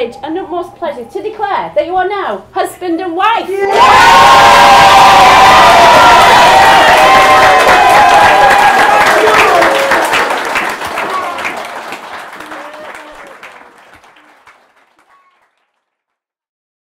privilege and utmost pleasure to declare that you are now husband and wife. Yeah.